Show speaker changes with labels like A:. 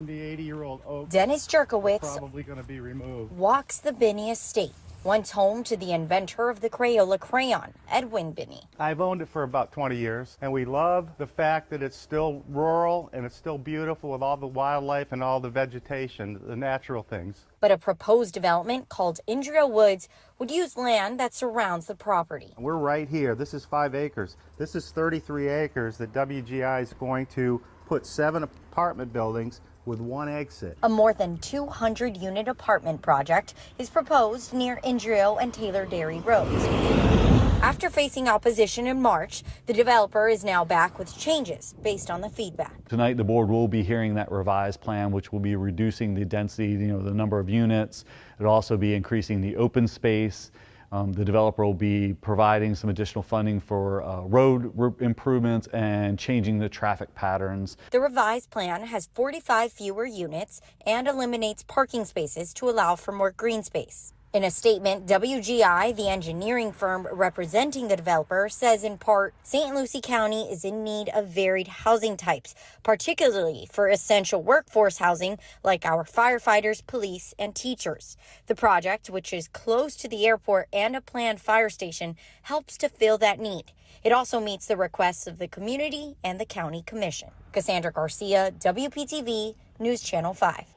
A: The 80-year-old oak
B: Dennis Jerkowitz
A: probably going to be removed.
B: walks the Binney estate, once home to the inventor of the Crayola crayon, Edwin Binney.
A: I've owned it for about 20 years, and we love the fact that it's still rural and it's still beautiful with all the wildlife and all the vegetation, the natural things.
B: But a proposed development called Indrio Woods would use land that surrounds the property.
A: We're right here. This is five acres. This is 33 acres that WGI is going to put seven apartment buildings with one exit.
B: A more than 200 unit apartment project is proposed near Indrio and Taylor Dairy Roads. After facing opposition in March, the developer is now back with changes based on the feedback.
C: Tonight, the board will be hearing that revised plan, which will be reducing the density, you know, the number of units. It'll also be increasing the open space. Um, the developer will be providing some additional funding for uh, road improvements and changing the traffic patterns.
B: The revised plan has 45 fewer units and eliminates parking spaces to allow for more green space. In a statement, WGI, the engineering firm representing the developer, says in part St. Lucie County is in need of varied housing types, particularly for essential workforce housing like our firefighters, police, and teachers. The project, which is close to the airport and a planned fire station, helps to fill that need. It also meets the requests of the community and the county commission. Cassandra Garcia, WPTV, News Channel 5.